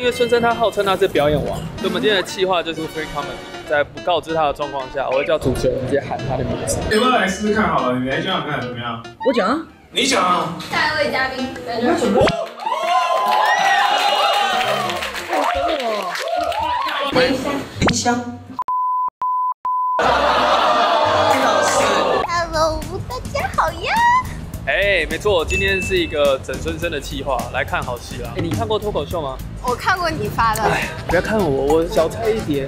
因为孙生他号称他是表演王，所以我们今天的企划就是 free comedy，在不告知他的状况下，我会叫主持人直接喊他的名字。要不要来试试看好了？你来讲讲看怎么样？我讲啊，你讲啊。下一位嘉宾在这儿。等一下，冰箱。没错，今天是一个整孙生的企划，来看好戏啦。哎，你看过脱口秀吗？我看过你发的，不要看我，我小菜一碟。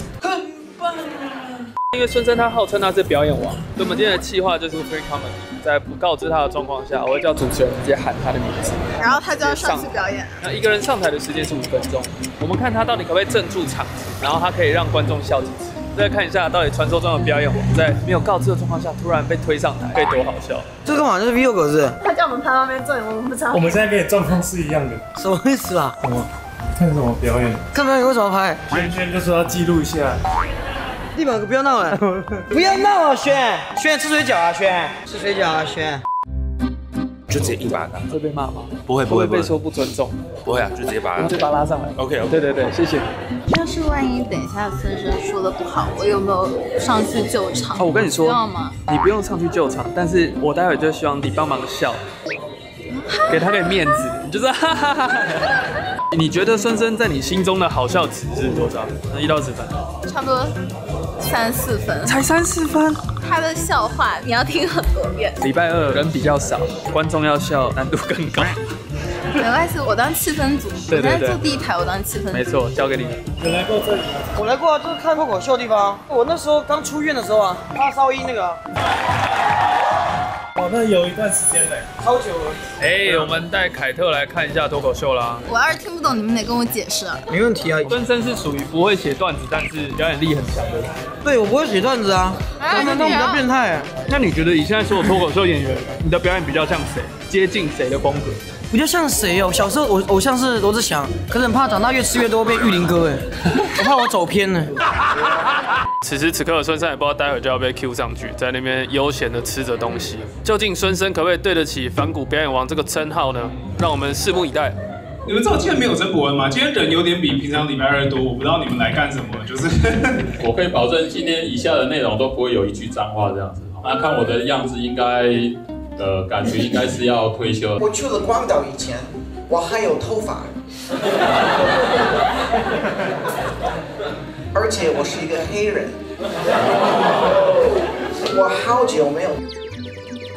因为孙生他号称他是表演王，所以我们今天的企划就是 free comedy，在不告知他的状况下，我会叫主持人直接喊他的名字。然后他就要上去表演。那一个人上台的时间是五分钟，我们看他到底可不可以镇住场子，然后他可以让观众笑几次。再看一下到底传说中的表演我们在没有告知的状况下突然被推上台，可以多好笑。这干嘛？这是 V 狗是？他叫我们拍那边做，我们不知道我。们现在跟你状况是一样的。什么意思啊？什么？看什么表演？看表演为什么拍？轩轩就说要记录一下。地板哥不要闹了，不要闹啊！轩，轩吃水饺啊！轩吃水饺啊！轩，就直接硬把他打，会被骂吗？不会不会不会会被说不尊重？不会啊，就直接把他我们就把他拉上来。OK OK，对对对，谢谢你。要是万一等一下孙生说的不好，我有没有上去救场？哦，我跟你说你不用上去救场，但是我待会就希望你帮忙笑，给他个面子，就是哈哈哈哈。你觉得孙生在你心中的好笑值是多少？那一到十分，差不多三四分。才三四分。他的笑话你要听很多遍，礼拜二人比较少，观众要笑难度更高。没关系，我当气氛组。对对对。我在坐第一排，我当气氛组。没错，交给你。了。有来过这里。吗？我来过啊，就是看脱口秀的地方。我那时候刚出院的时候啊，发烧音那个那有一段时间嘞。超久了。哎，我们带凯特来看一下脱口秀啦。我要是听不懂，你们得跟我解释。没问题啊。孙生是属于不会写段子，但是表演力很强的人。对，我不会写段子啊，哎那那比较变态啊，那你觉得以现在所有脱口秀演员，你的表演比较像谁？接近谁的风格？比较像谁哦？小时候我偶像是罗志祥，可是很怕长大越吃越多变玉林哥哎，我怕我走偏了。此时此刻，孙生也不知道待会就要被 Q 上去，在那边悠闲的吃着东西。究竟孙生可不可以对得起反骨表演王这个称号呢？让我们拭目以待。你们知道今天没有曾伯恩吗？今天人有点比平常礼拜二多，我不知道你们来干什么，就是我可以保证今天以下的内容都不会有一句脏话这样子。那看我的样子，应该呃感觉应该是要退休了。我去了广岛以前，我还有头发，而且我是一个黑人，我好久没有，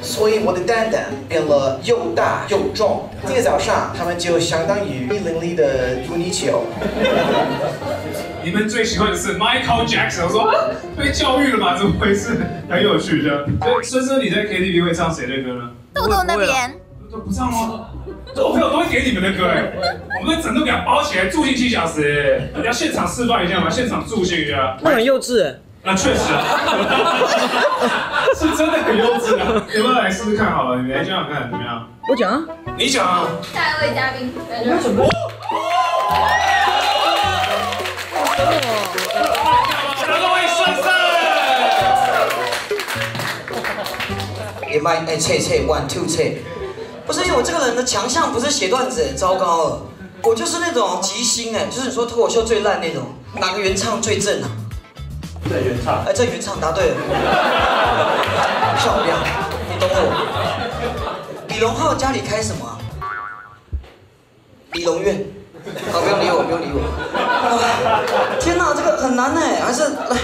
所以我的蛋蛋变了又大又重。今天早上他们就相当于一零零的土泥球。你们最喜欢的是 Michael Jackson。我说啊，被教育了吧？怎么回事？很有趣这样。所以孙生，你在 KTV 会唱谁的歌呢？豆豆那边，都不唱吗？我朋友都会点你们的歌哎，我们会整都给他包起来，助兴七小时哎，要现场示范一下吗？现场助兴一下。那很幼稚哎。那确实啊，是真的很幼稚啊。要不要来试试看好了？你来讲讲看怎么样？我讲啊，你讲啊。下一位嘉宾在这儿。下各位孙生。也卖哎切切 one two 切，不是因为我这个人的强项不是写段子，糟糕了，我就是那种即兴哎，就是你说脱口秀最烂那种，哪个原唱最正啊？对，原唱。哎，这原唱答对了，漂亮，你懂我。李荣浩家里开什么啊？李龙院。好，不用理我，不用理我。啊 天哪，这个很难哎，还是来。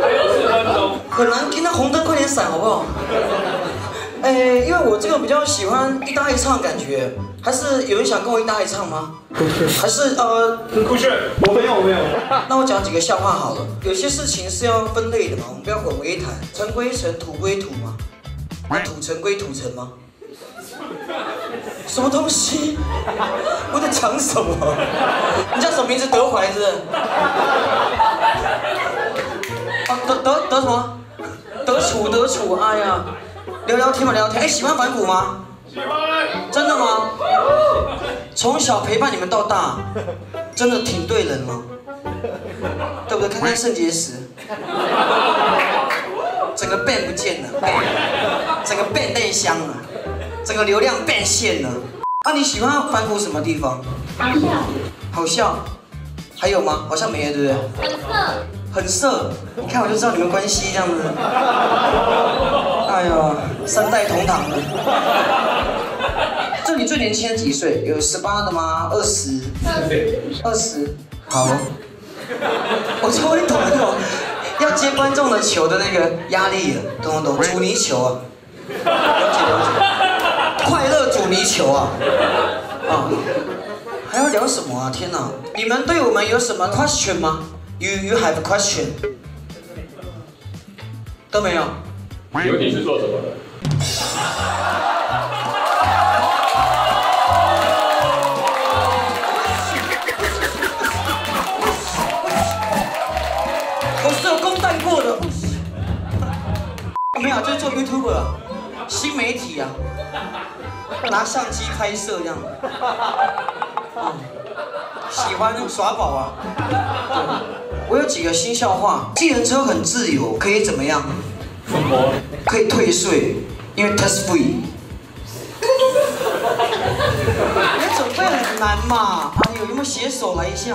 还有十分钟。很难听到红灯，快点闪好不好？哎，因为我这个比较喜欢一搭一唱感觉，还是有人想跟我一搭一唱吗？还是呃，不是，我没有，我没有。那我讲几个笑话好了。有些事情是要分类的嘛，我们不要混为一谈。尘归尘，土归土嘛。那土尘归土尘吗？什么东西？我在讲什么？你叫什么名字？德怀是是？啊，德德德什么？德楚德楚，哎呀，聊聊天嘛，聊聊天。哎，喜欢反骨吗？喜欢。真的吗？从小陪伴你们到大，真的挺对人吗？对不对？看看肾结石，整个 band 不见了整个 band 内香了，整个流量 band 线了。啊，你喜欢反骨什么地方？好笑。好笑。还有吗？好像没了，对不对？很色。很色，你看我就知道你们关系这样子。哎呀，三代同堂了。这里最年轻的几岁？有十八的吗？二十？二十？好。我终于懂那种要接观众的球的那个压力了，懂不懂？阻尼球啊，了解了解。快乐阻尼球啊，啊，还要聊什么啊？天哪！你们对我们有什么 question 吗？You you have question？都没有。游艇是做什么的？我是有公干过的。没有，就是做 YouTube 啊，新媒体啊，拿相机拍摄这样。嗯，喜欢耍宝啊。我有几个新笑话，计程车很自由，可以怎么样？什么？可以退税，因为 tax free。你准备很难嘛？哎呦，有没有携手来一下？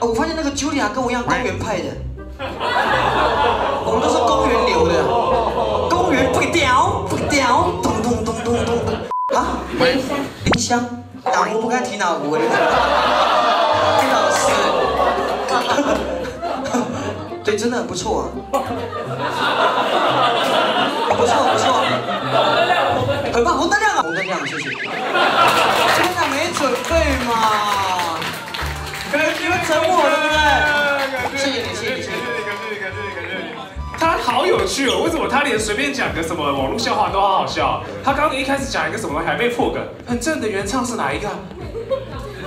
哦，我发现那个 Julia 跟我一样公园派的，我们都是公园流的，公园不屌不屌，咚咚咚咚咚。啊？林香，林香，哪壶不该提哪壶的。林老师，对，真的很不错啊。不错不错，很棒，红灯亮啊，红灯亮，谢谢。真的没准备嘛？你们整我对不对？谢谢你，谢谢你，谢谢你。感谢你，感谢你，感谢你。他好有趣哦！为什么他连随便讲个什么网络笑话都好好笑？他刚刚一开始讲一个什么东西还被破梗，很正的原唱是哪一个？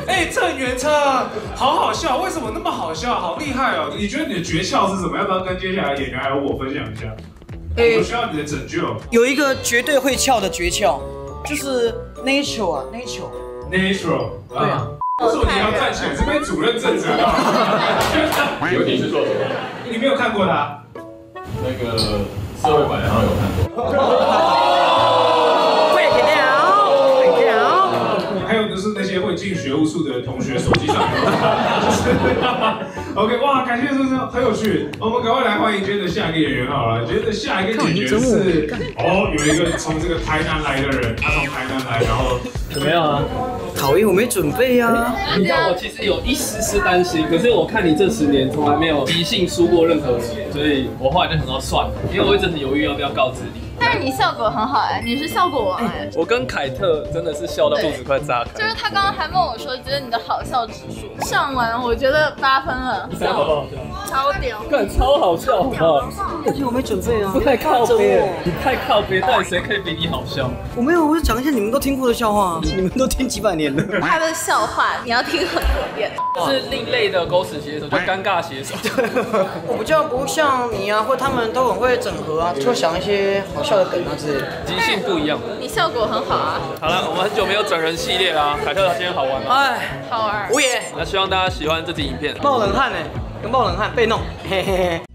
哎，正原唱，好好笑！为什么那么好笑？好厉害哦！你觉得你的诀窍是什么？要不要跟接下来演员还有我分享一下？哎我需要你的拯救。有一个绝对会翘的诀窍，就是 nature 啊，nature。Natural，对啊。为什么你要站起来？是被主任正着的。游艇是做什么？你没有看过他？那个社会版好像有看过。会聊，会聊。还有就是那些会进学务处的同学手机上有。OK，哇，感谢叔叔，很有趣。我们赶快来欢迎今天的下一个演员好了。今天的下一个演员是哦，有一个从这个台南来的人，他从台南来，然后怎么样啊？讨厌，我没准备啊。你知道我其实有一丝丝担心，可是我看你这十年从来没有即兴输过任何人，所以我后来就想到算了，因为我一直很犹豫要不要告知你。但是你效果很好哎，你是效果王哎。我跟凯特真的是笑到肚子快炸开。就是他刚刚还问我说，觉得你的好笑指数上完，我觉得八分了，超屌。干超好笑，好不好？而且我没准备啊。不太靠背背，你太靠背，到底谁可以比你好笑？我没有，我就讲一些你们都听过的笑话，你们都听几百年了。他的笑话你要听很多遍。是另类的狗屎写手，就尴尬写手。我比较不像你啊，或他们都很会整合啊，就想一些好笑的梗啊之类的。即兴不一样。你效果很好啊，好了，我们很久没有整人系列啦，凯特今天好玩吗？哎，好玩。无言，那希望大家喜欢这集影片。冒冷汗呢，跟冒冷汗被弄，嘿嘿嘿。